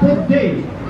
Poder